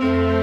Bye.